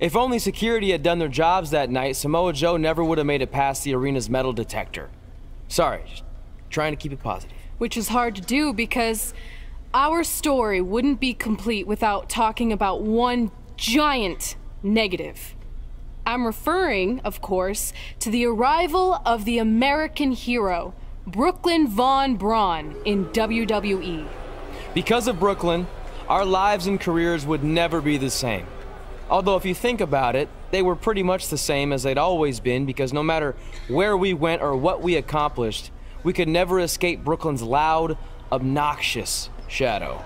If only security had done their jobs that night, Samoa Joe never would have made it past the arena's metal detector. Sorry, just trying to keep it positive. Which is hard to do because our story wouldn't be complete without talking about one giant negative. I'm referring, of course, to the arrival of the American hero, Brooklyn Von Braun, in WWE. Because of Brooklyn, our lives and careers would never be the same. Although, if you think about it, they were pretty much the same as they'd always been because no matter where we went or what we accomplished, we could never escape Brooklyn's loud, obnoxious shadow.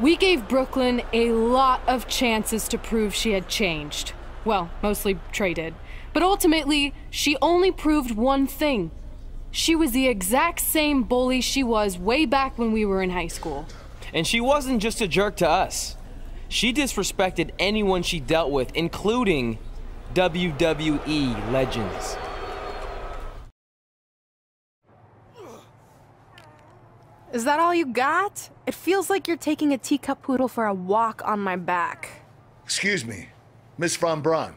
We gave Brooklyn a lot of chances to prove she had changed. Well, mostly traded. But ultimately, she only proved one thing. She was the exact same bully she was way back when we were in high school. And she wasn't just a jerk to us. She disrespected anyone she dealt with, including WWE legends. Is that all you got? It feels like you're taking a teacup poodle for a walk on my back. Excuse me, Miss Von Braun.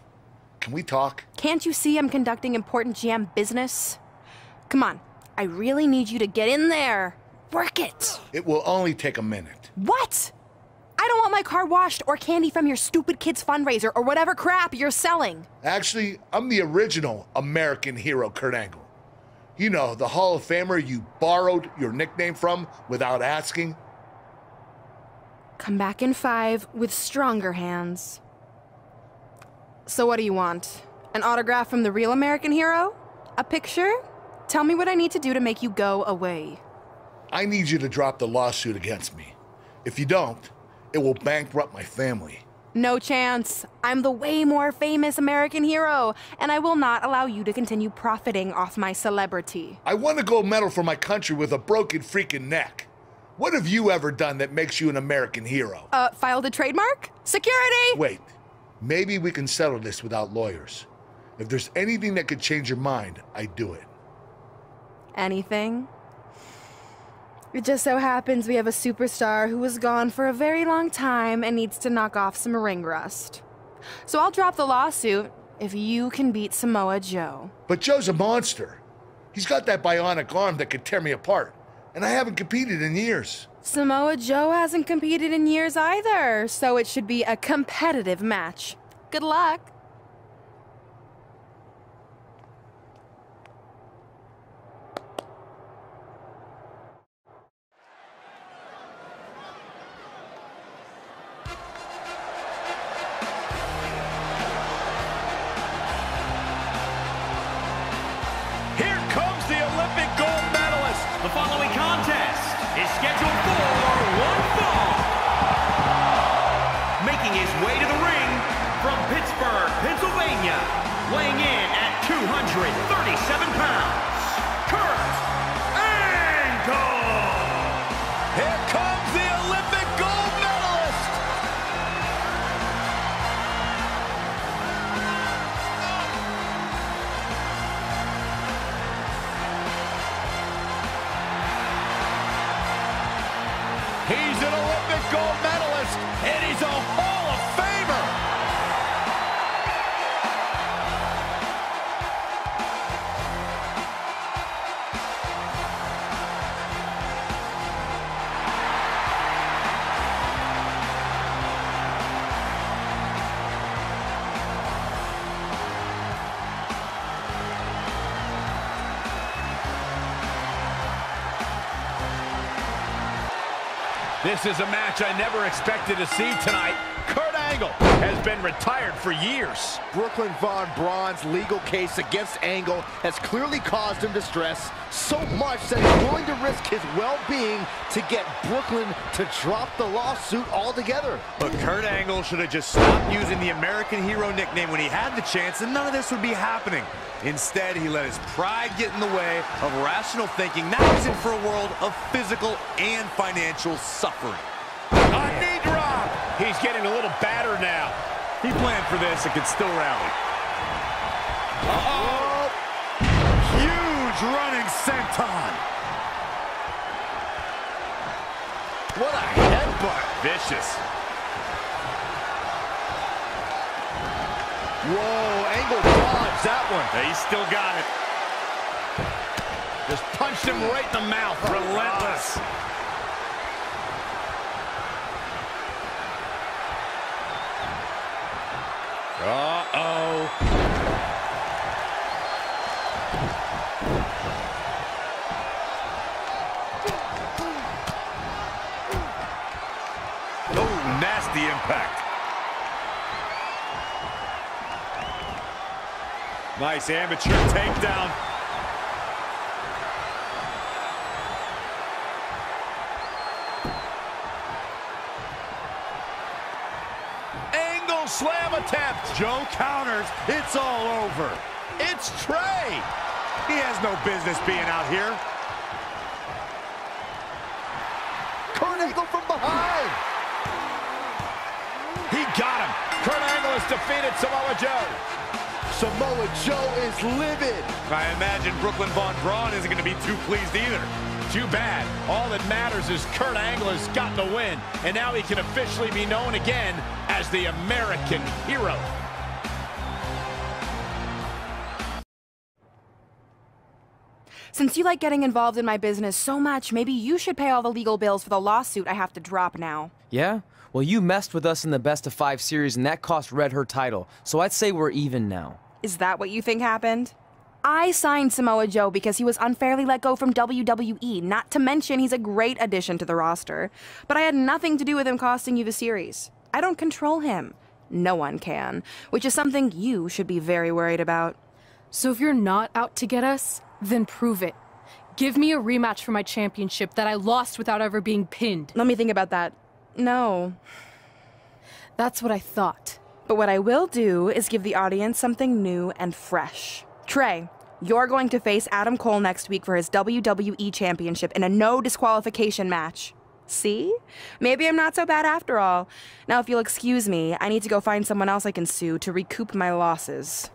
Can we talk? Can't you see I'm conducting important GM business? Come on, I really need you to get in there. Work it. It will only take a minute. What? I don't want my car washed or candy from your stupid kids fundraiser or whatever crap you're selling. Actually, I'm the original American hero, Kurt Angle. You know, the Hall of Famer you borrowed your nickname from without asking. Come back in five with stronger hands. So what do you want? An autograph from the real American hero? A picture? Tell me what I need to do to make you go away. I need you to drop the lawsuit against me. If you don't, it will bankrupt my family. No chance. I'm the way more famous American hero, and I will not allow you to continue profiting off my celebrity. I won a gold medal for my country with a broken freaking neck. What have you ever done that makes you an American hero? Uh, filed a trademark? Security! Wait, maybe we can settle this without lawyers. If there's anything that could change your mind, I'd do it. Anything? It just so happens we have a superstar who was gone for a very long time and needs to knock off some ring rust. So I'll drop the lawsuit if you can beat Samoa Joe. But Joe's a monster. He's got that bionic arm that could tear me apart, and I haven't competed in years. Samoa Joe hasn't competed in years either, so it should be a competitive match. Good luck. This is a match I never expected to see tonight. Kurt Angle has been retired for years. Brooklyn Von Braun's legal case against Angle has clearly caused him distress, so much that he's willing to risk his well-being to get Brooklyn to drop the lawsuit altogether. But Kurt Angle should have just stopped using the American Hero nickname when he had the chance, and none of this would be happening. Instead, he let his pride get in the way of rational thinking. Now he's in for a world of physical and financial suffering. A knee drop! He's getting a little battered now. He planned for this and can still rally. Uh-oh! Huge running senton. What a headbutt. Vicious. Whoa, Angle dodged that one. Yeah, he's still got it. Just punched him right in the mouth. Oh, Relentless. Uh-oh. Oh, nasty impact. Nice amateur takedown. Attempt. Joe counters. It's all over. It's Tre. He has no business being out here. Kurt Angle from behind. He got him. Kurt Angle has defeated Samoa Joe. Samoa Joe is livid. I imagine Brooklyn Von Braun isn't going to be too pleased either. Too bad. All that matters is Kurt Angle has gotten the win, and now he can officially be known again as the American Hero. Since you like getting involved in my business so much, maybe you should pay all the legal bills for the lawsuit I have to drop now. Yeah? Well, you messed with us in the best of five series, and that cost Red her title. So I'd say we're even now. Is that what you think happened? I signed Samoa Joe because he was unfairly let go from WWE, not to mention he's a great addition to the roster. But I had nothing to do with him costing you the series. I don't control him. No one can, which is something you should be very worried about. So if you're not out to get us, then prove it. Give me a rematch for my championship that I lost without ever being pinned. Let me think about that. No. That's what I thought. But what I will do is give the audience something new and fresh. Tre, you're going to face Adam Cole next week for his WWE Championship in a no disqualification match. See? Maybe I'm not so bad after all. Now, if you'll excuse me, I need to go find someone else I can sue to recoup my losses.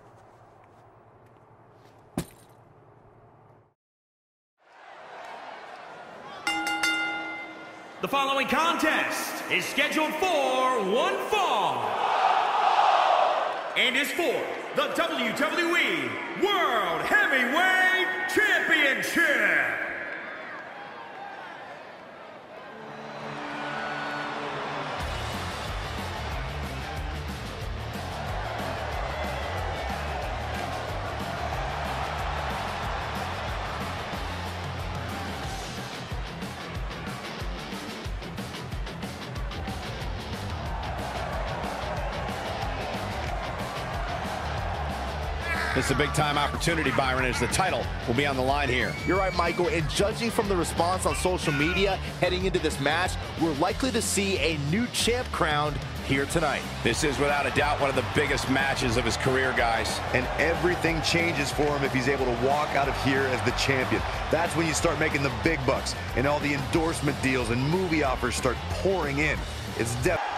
The following contest is scheduled for one fall and is for the WWE World Heavyweight Championship. This is a big time opportunity, Byron, as the title will be on the line here. You're right, Michael. And judging from the response on social media heading into this match, we're likely to see a new champ crowned here tonight. This is without a doubt one of the biggest matches of his career, guys. And everything changes for him if he's able to walk out of here as the champion. That's when you start making the big bucks and all the endorsement deals and movie offers start pouring in. It's definitely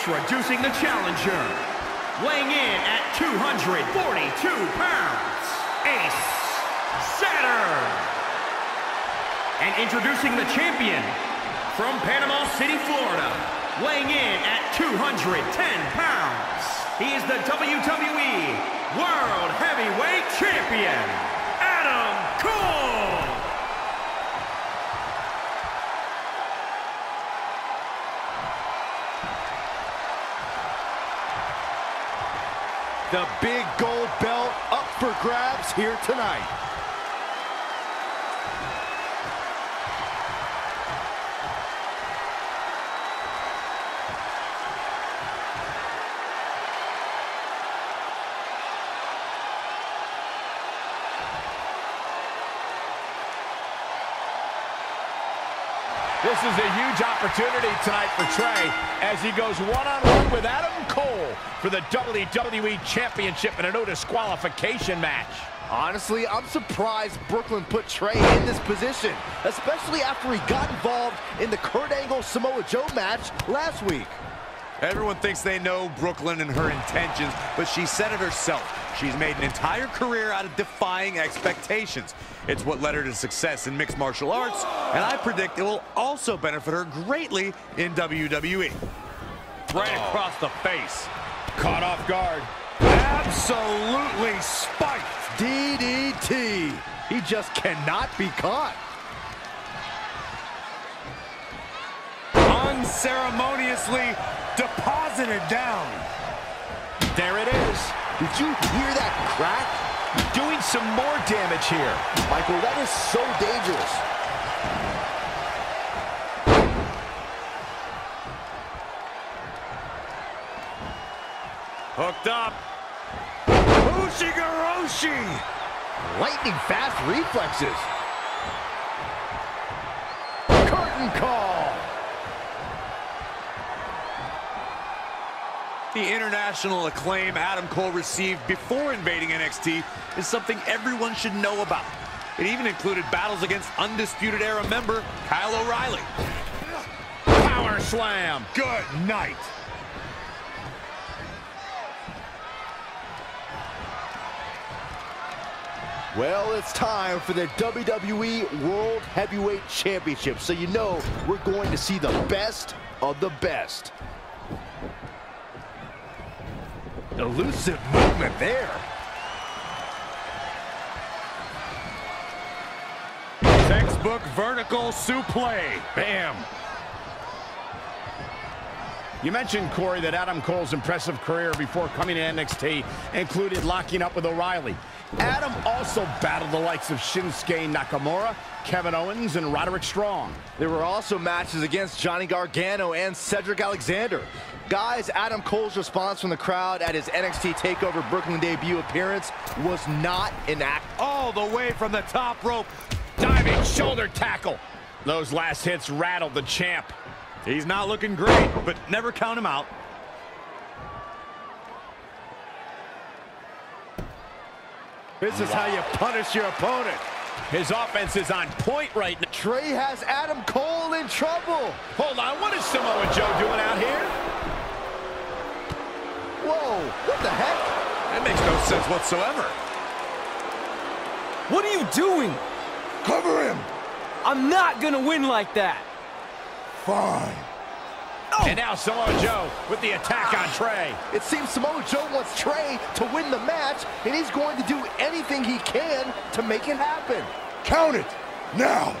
Introducing the challenger, weighing in at 242 pounds, Ace Saturn. And introducing the champion, from Panama City, Florida, weighing in at 210 pounds, he is the WWE World Heavyweight Champion, Adam Cole. The big gold belt up for grabs here tonight. This is a huge opportunity tonight for Tre as he goes one-on-one with Adam Cole for the WWE Championship in a no disqualification match. Honestly, I'm surprised Brooklyn put Tre in this position, especially after he got involved in the Kurt Angle Samoa Joe match last week. Everyone thinks they know Brooklyn and her intentions, but she said it herself. She's made an entire career out of defying expectations. It's what led her to success in mixed martial arts, and I predict it will also benefit her greatly in WWE. Right oh. across the face. Caught off guard. Absolutely spiked. DDT. He just cannot be caught. Unceremoniously deposited down. There it is. Did you hear that crack? Doing some more damage here. Michael, that is so dangerous. Hooked up. Ushigoroshi. Lightning fast reflexes. Curtain call. The international acclaim Adam Cole received before invading NXT is something everyone should know about. It even included battles against Undisputed Era member Kyle O'Reilly. Power slam. Good night. Well, it's time for the WWE World Heavyweight Championship, so you know we're going to see the best of the best. Elusive movement there. Textbook vertical suplex. Bam. You mentioned, Corey, that Adam Cole's impressive career before coming to NXT included locking up with O'Reilly. Adam also battled the likes of Shinsuke Nakamura, Kevin Owens, and Roderick Strong. There were also matches against Johnny Gargano and Cedric Alexander. Guys, Adam Cole's response from the crowd at his NXT TakeOver Brooklyn debut appearance was not an act. All the way from the top rope. Diving shoulder tackle. Those last hits rattled the champ. He's not looking great, but never count him out. This is how you punish your opponent. His offense is on point right now. Tre has Adam Cole in trouble. Hold on, what is Samoa Joe doing out here? Whoa, what the heck? That makes no sense whatsoever. What are you doing? Cover him. I'm not gonna win like that. Fine. Oh. And now Samoa Joe with the attack on Tre. It seems Samoa Joe wants Tre to win the match, and he's going to do anything he can to make it happen. Count it, now.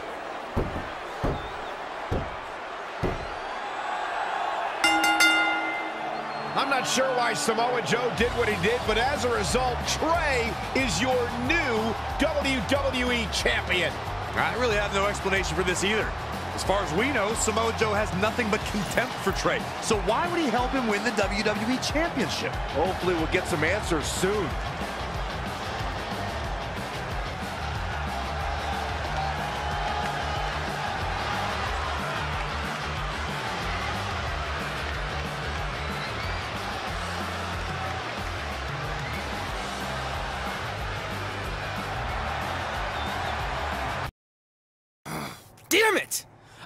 I'm not sure why Samoa Joe did what he did, but as a result, Tre is your new WWE Champion. I really have no explanation for this either. As far as we know, Samoa Joe has nothing but contempt for Tre. So why would he help him win the WWE Championship? Hopefully we'll get some answers soon.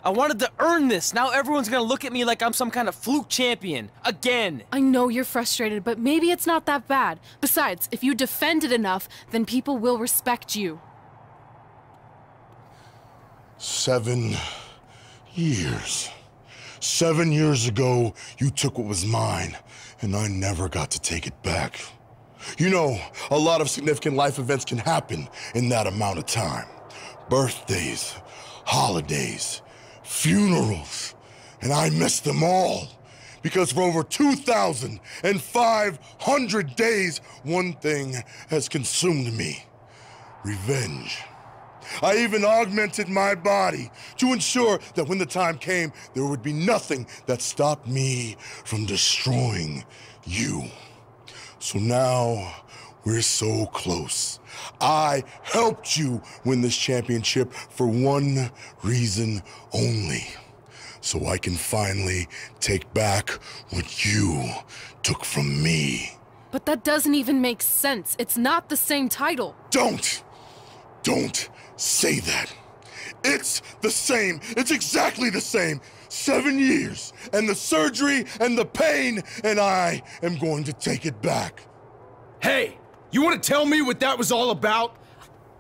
I wanted to earn this. Now everyone's gonna look at me like I'm some kind of fluke champion. Again. I know you're frustrated, but maybe it's not that bad. Besides, if you defend it enough, then people will respect you. Seven years. Seven years ago, you took what was mine, and I never got to take it back. You know, a lot of significant life events can happen in that amount of time. Birthdays, holidays, funerals, and I missed them all. Because for over 2,500 days, one thing has consumed me revenge. I even augmented my body to ensure that when the time came, there would be nothing that stopped me from destroying you. So now we're so close. I helped you win this championship for one reason only. So I can finally take back what you took from me. But that doesn't even make sense. It's not the same title. Don't! Don't say that. It's the same. It's exactly the same. Seven years, and the surgery, and the pain, and I am going to take it back. Hey, You want to tell me what that was all about?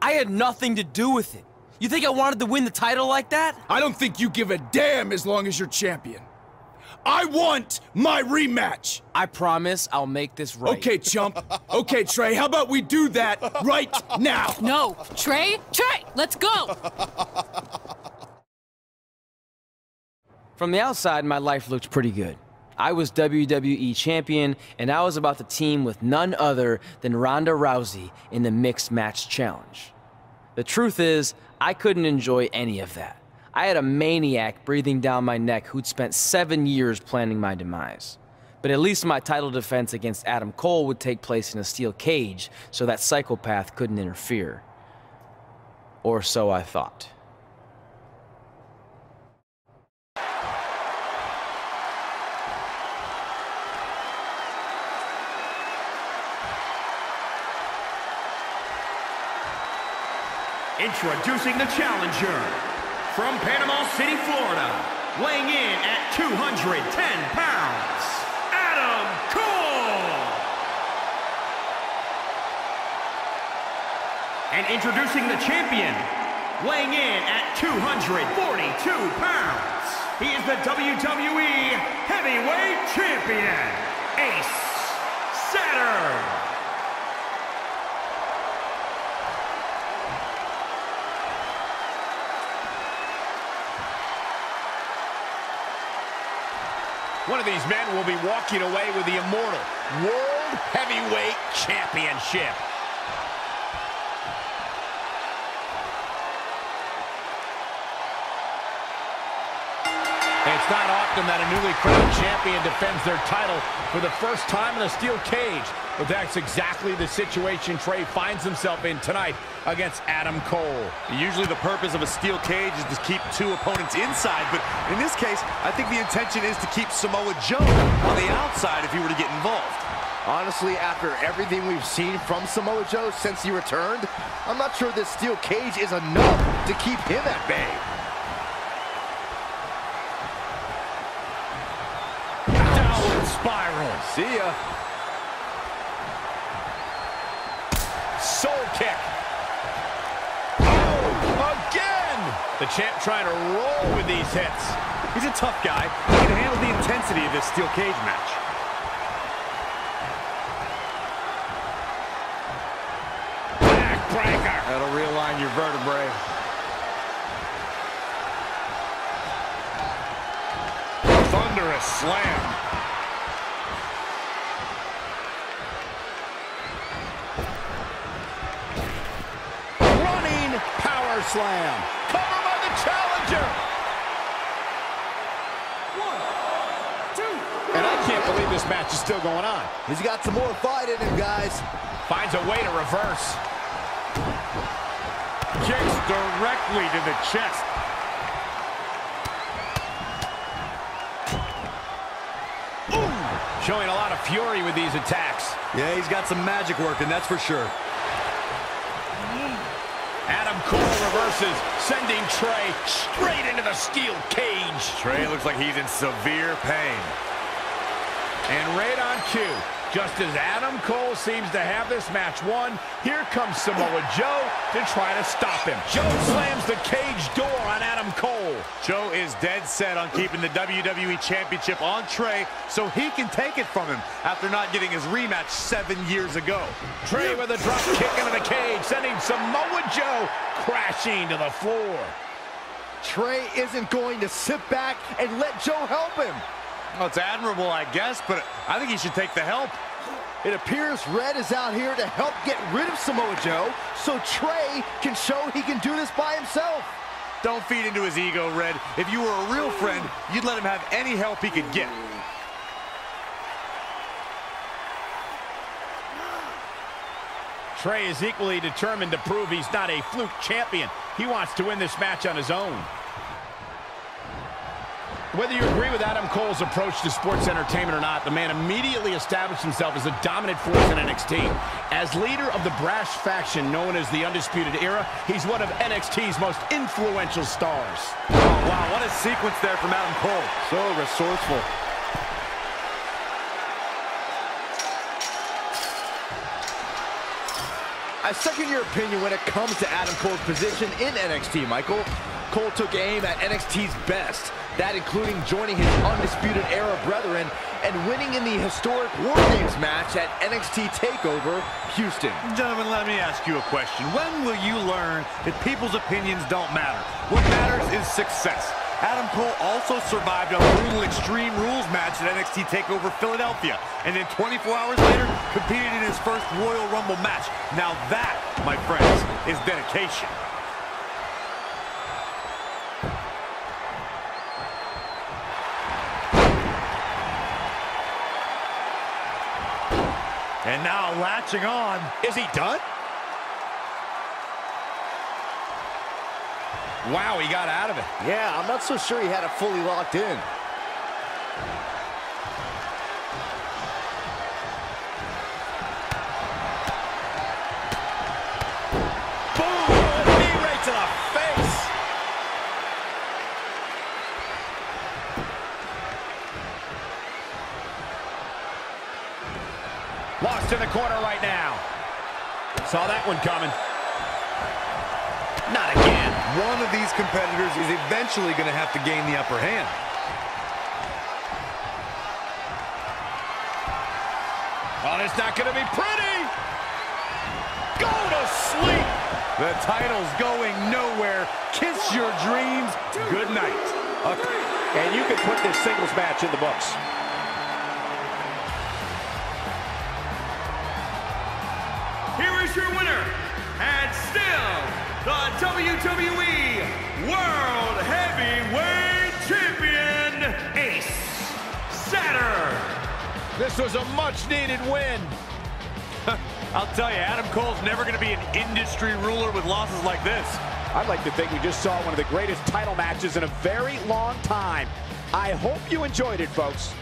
I had nothing to do with it. You think I wanted to win the title like that? I don't think you give a damn as long as you're champion. I want my rematch! I promise I'll make this right. Okay, chump. Okay, Tre, how about we do that right now? No, Tre, Tre, let's go! From the outside, my life looked pretty good. I was WWE Champion, and I was about to team with none other than Ronda Rousey in the Mixed Match Challenge. The truth is, I couldn't enjoy any of that. I had a maniac breathing down my neck who'd spent seven years planning my demise. But at least my title defense against Adam Cole would take place in a steel cage, so that psychopath couldn't interfere. Or so I thought. Introducing the challenger from Panama City, Florida, weighing in at 210 pounds, Adam Cole. And introducing the champion, weighing in at 242 pounds, he is the WWE Heavyweight Champion, Ace Saturn. One of these men will be walking away with the immortal World Heavyweight Championship. It's not often that a newly crowned champion defends their title for the first time in a steel cage. But that's exactly the situation Tre finds himself in tonight against Adam Cole. Usually the purpose of a steel cage is to keep two opponents inside, but in this case, I think the intention is to keep Samoa Joe on the outside if he were to get involved. Honestly, after everything we've seen from Samoa Joe since he returned, I'm not sure this steel cage is enough to keep him at bay. Spiral. See ya. Sole kick. Oh, again! The champ trying to roll with these hits. He's a tough guy. He can handle the intensity of this steel cage match. Backbreaker. That'll realign your vertebrae. Thunderous slam. Running power slam. Cover by the challenger. And I can't believe this match is still going on. He's got some more fight in him, guys. Finds a way to reverse. Kicks directly to the chest. Showing a lot of fury with these attacks. Yeah, he's got some magic working, that's for sure. Adam Sending Tre straight into the steel cage. Tre looks like he's in severe pain. And right on cue, just as Adam Cole seems to have this match won, here comes Samoa Joe to try to stop him. Joe slams the cage door on Adam Cole. Joe is dead set on keeping the WWE Championship on Tre so he can take it from him after not getting his rematch seven years ago. Tre with a drop kick into the cage, sending Samoa Joe crashing to the floor. Tre isn't going to sit back and let Joe help him. Well, it's admirable, I guess, but I think he should take the help. It appears Red is out here to help get rid of Samoa Joe so Tre can show he can do this by himself. Don't feed into his ego, Red. If you were a real friend, you'd let him have any help he could get. Tre is equally determined to prove he's not a fluke champion. He wants to win this match on his own. Whether you agree with Adam Cole's approach to sports entertainment or not, the man immediately established himself as a dominant force in NXT. As leader of the brash faction known as the Undisputed Era, he's one of NXT's most influential stars. Oh, wow, what a sequence there from Adam Cole. So resourceful. I second your opinion when it comes to Adam Cole's position in NXT, Michael. Cole took aim at NXT's best, that including joining his Undisputed Era brethren and winning in the historic War Games match at NXT TakeOver Houston. Gentlemen, let me ask you a question. When will you learn that people's opinions don't matter? What matters is success. Adam Cole also survived a brutal Extreme Rules match at NXT TakeOver Philadelphia, and then 24 hours later, competed in his first Royal Rumble match. Now that, my friends, is dedication. And now latching on. Is he done? Wow, he got out of it. Yeah, I'm not so sure he had it fully locked in. Boom! Knee right to the face. Lost in the corner right now. Saw that one coming. Not again. One of these competitors is eventually going to have to gain the upper hand. Oh, it's not going to be pretty. Go to sleep. The title's going nowhere. Kiss your dreams. Good night. And you can put this singles match in the books. The WWE World Heavyweight Champion, Ace Saturn. This was a much-needed win. I'll tell you, Adam Cole's never going to be an industry ruler with losses like this. I'd like to think we just saw one of the greatest title matches in a very long time. I hope you enjoyed it, folks.